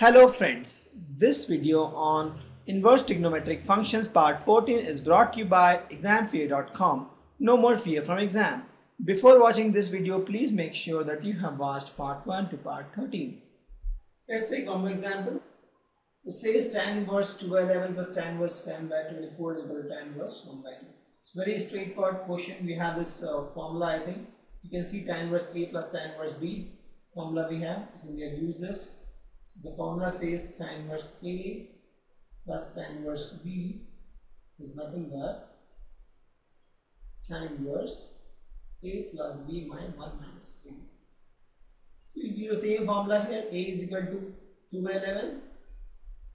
Hello friends, this video on inverse trigonometric functions part 14 is brought to you by examfear.com. No more fear from exam. Before watching this video, please make sure that you have watched part 1 to part 13. Let's take one more example. It says tan inverse 2 by 11 plus tan inverse 7 by 24 is equal to tan inverse 1 by 2. It's very straightforward question. We have this uh, formula I think. You can see tan inverse A plus tan inverse B formula we have. I think we have used this. The formula says tan inverse A plus tan inverse B is nothing but tan inverse A plus B minus 1 minus A. So you use the same formula here. A is equal to 2 by 11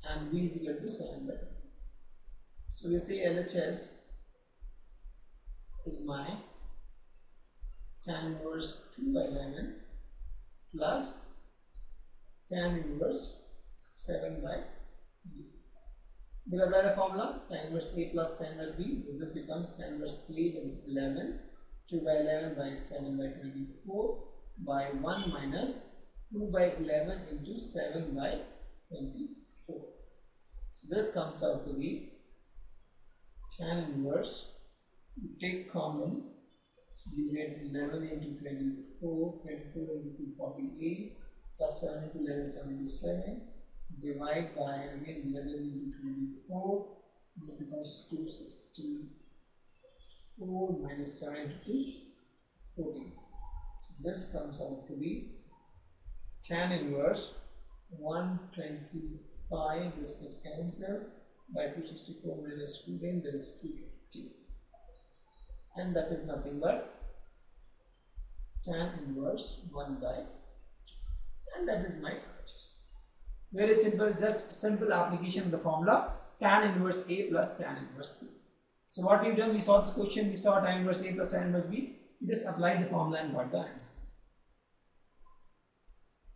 and B is equal to 7 by 2. So we say LHS is my tan inverse 2 by 11 plus tan inverse 7 by b. We'll apply the formula tan inverse a plus tan inverse b. This becomes tan inverse a that is 11 2 by 11 by 7 by 24 by 1 minus 2 by 11 into 7 by 24. So this comes out to be tan inverse. We take common. So you get 11 into 24, 24 into 48 plus 7 into 11 77 divide by again 11 into 24 this becomes 264 minus 7 into 2 14 so this comes out to be tan inverse. 125 this gets cancelled by 264 minus 14 there is 250 and that is nothing but tan inverse 1 by and that is my RHS. Very simple, just simple application of the formula tan inverse A plus tan inverse B. So what we've done, we saw this question, we saw tan inverse A plus tan inverse B, we just applied the formula and got the answer.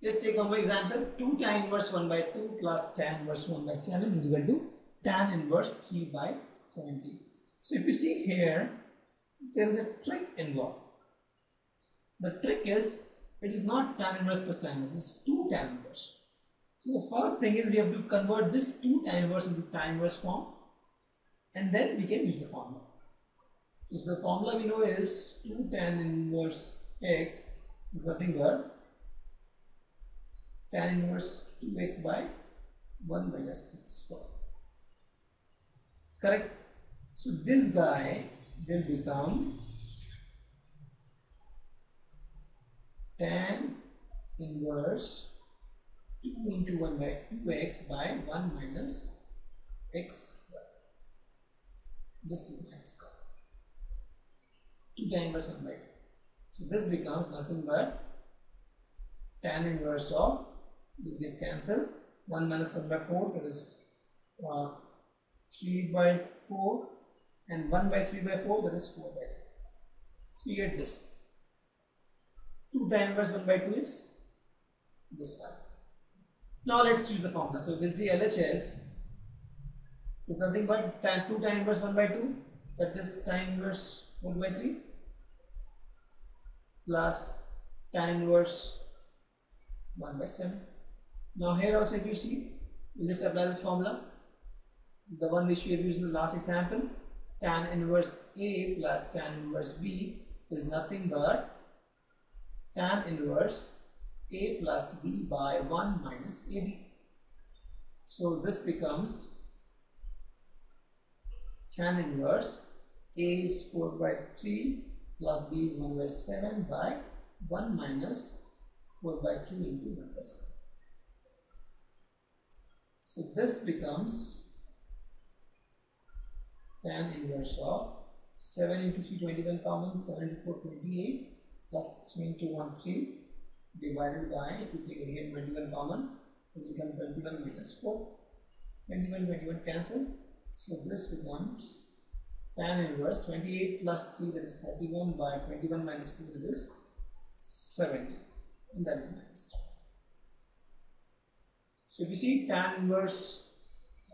Let's take one more example, 2 tan inverse 1 by 2 plus tan inverse 1 by 7 is equal to tan inverse 3 by 70. So if you see here, there is a trick involved. The trick is it is not tan inverse plus tan inverse, it's 2 tan inverse. So the first thing is we have to convert this 2 tan inverse into tan inverse form and then we can use the formula. So the formula we know is 2 tan inverse x is nothing but tan inverse 2x by 1 minus x square. Correct? So this guy will become tan inverse 2 into 1 by 2x by 1 minus x. This minus cover. 2 tan inverse 1 by 2. So this becomes nothing but tan inverse of this gets cancelled 1 minus 1 by 4 that is uh, 3 by 4 and 1 by 3 by 4 that is 4 by 3. So you get this 2 tan inverse 1 by 2 is this one. Now let's use the formula. So we can see LHS is nothing but tan 2 tan inverse 1 by 2 that is tan inverse 1 by 3 plus tan inverse 1 by 7. Now here also if you see, we'll just apply this formula. The one which we have used in the last example, tan inverse A plus tan inverse B is nothing but tan inverse a plus b by 1 minus ab. So this becomes tan inverse a is 4 by 3 plus b is 1 by 7 by 1 minus 4 by 3 into 1 by 7. So this becomes tan inverse of 7 into 3 21 common 7 into 4 28 plus 3 into 1 3 divided by if you take again 21 common this becomes 21 minus 4 21 21 cancel. So this becomes tan inverse 28 plus 3 that is 31 by 21 minus 4 that is 70 and that is my answer so if you see tan inverse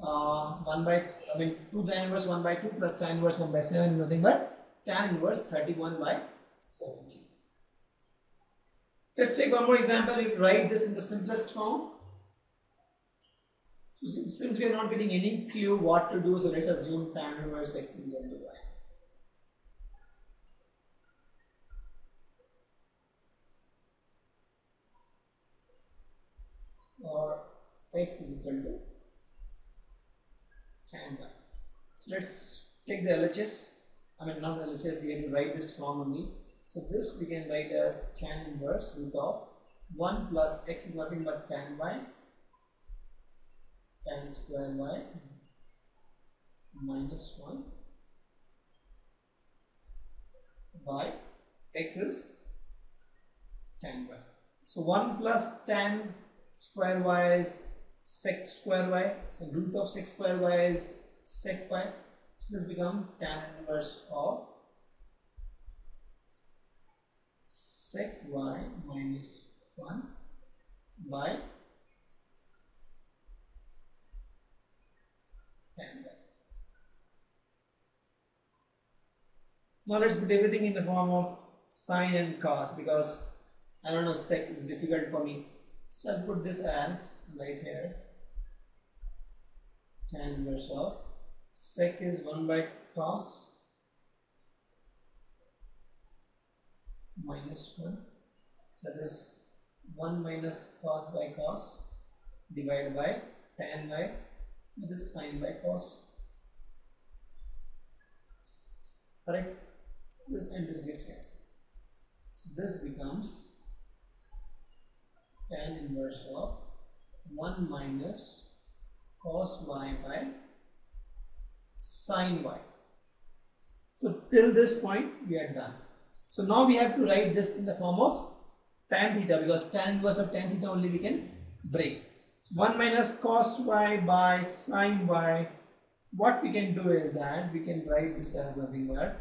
uh, 1 by I mean 2 tan inverse 1 by 2 plus tan inverse 1 by 7 is nothing but tan inverse 31 by 70 Let's take one more example. If you write this in the simplest form, So since we are not getting any clue what to do, so let's assume tan inverse x is equal to y. Or x is equal to tan y. So let's take the LHS. I mean not the LHS, we have to write this form only. So this we can write as tan inverse root of 1 plus x is nothing but tan y tan square y minus 1 by x is tan y. So 1 plus tan square y is sec square y and root of sec square y is sec y. So this becomes tan inverse of sec y minus 1 by tan. Now let's put everything in the form of sine and cos because I don't know sec is difficult for me. So I'll put this as right here tan inverse of sec is 1 by cos minus 1 that is 1 minus cos by cos divided by tan by that is sine by cos. Correct? This and this gets cancelled so this becomes tan inverse of 1 minus cos y by sine y. So till this point we are done so now we have to write this in the form of tan theta because tan inverse of tan theta only we can break. 1 minus cos y by sine y. What we can do is that we can write this as nothing but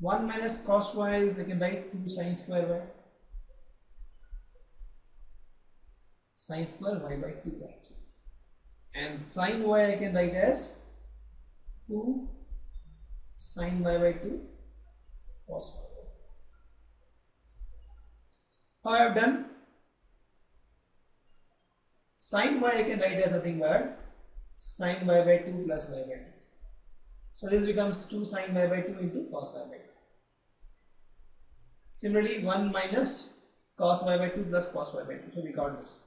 1 minus cos y is I can write 2 sine square y. Sine square y by 2 actually. And sine y I can write as 2 sine y by 2 How I have done? Sine y I can write as nothing but sine y by 2 plus y by 2. So this becomes 2 sine y by 2 into cos y by 2. Similarly 1 minus cos y by 2 plus cos y by 2. So we got this.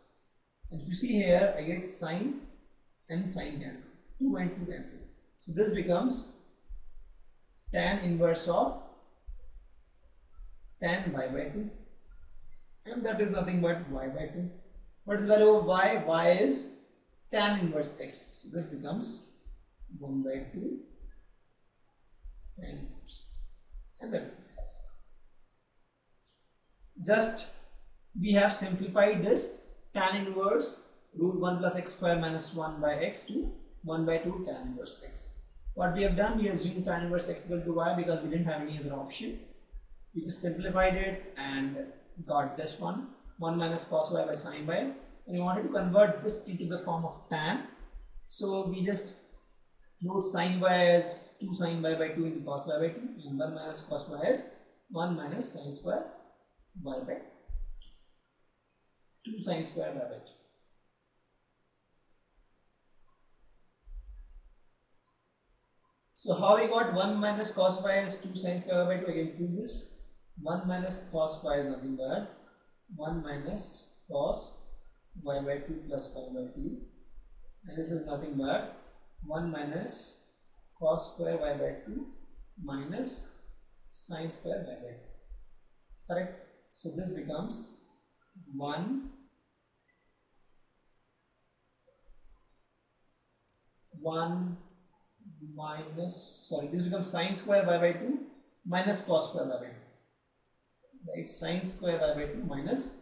And if you see here I get sine and sine cancel. 2 and 2 cancel. So this becomes tan inverse of tan y by 2 and that is nothing but y by 2. What is the value of y? y is tan inverse x. This becomes 1 by 2 tan inverse x. And that is my answer. Just we have simplified this tan inverse root 1 plus x square minus 1 by x to 1 by 2 tan inverse x. What we have done, we assumed tan inverse x equal to y because we didn't have any other option. We just simplified it and got this one. 1 minus cos y by sine y and we wanted to convert this into the form of tan. So we just note sine y as 2 sine y by 2 into cos y by 2 and 1 minus cos y as 1 minus sine square y by 2 sine square y by 2 So how we got 1 minus cos y as 2 sine square by 2? I can prove this. 1 minus cos y is nothing but 1 minus cos y by 2 plus y by 2 and this is nothing but 1 minus cos square y by 2 minus sine square y by 2 correct? So this becomes 1 1 minus sorry this becomes sine square y by 2 minus cos square y by 2 right? Sine square y by 2 minus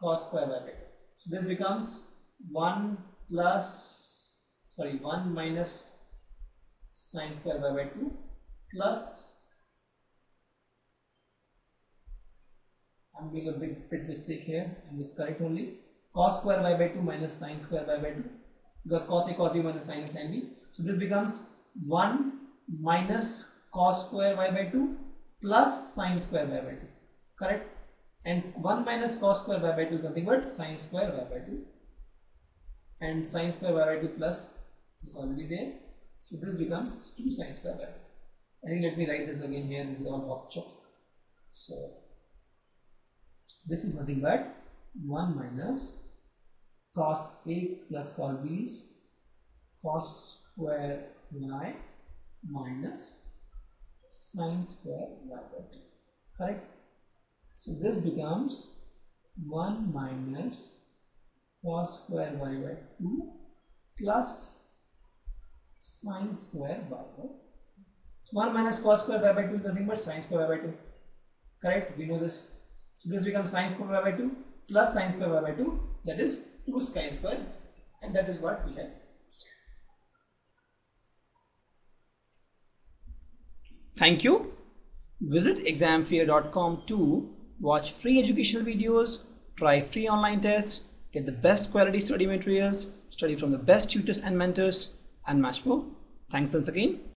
cos square y by 2 so this becomes 1 plus sorry 1 minus sine square y by 2 plus I'm making a big bit mistake here. I miscorrect only. Cos square y by 2 minus sine square y by 2 because cos a cos minus sine a sine b so this becomes 1 minus cos square y by 2 plus sine square y by 2 correct and 1 minus cos square y by 2 is nothing but sine square y by 2 and sine square y by 2 plus is already there. So this becomes 2 sine square by 2. I think let me write this again here. This is all hot chop. So this is nothing but 1 minus cos A plus cos B is cos square y minus sine square y by 2. Correct? So this becomes 1 minus cos square y by 2 plus sine square y by 2. 1 minus cos square y by 2 is nothing but sine square y by 2. Correct? We know this. So this becomes sine square y by 2 plus sine square y by 2 that is 2 sine square and that is what we have. Thank you. Visit examfear.com to watch free educational videos, try free online tests, get the best quality study materials, study from the best tutors and mentors, and much more. Thanks once again.